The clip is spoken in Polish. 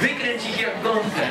Wykręć ich jak gąbkę.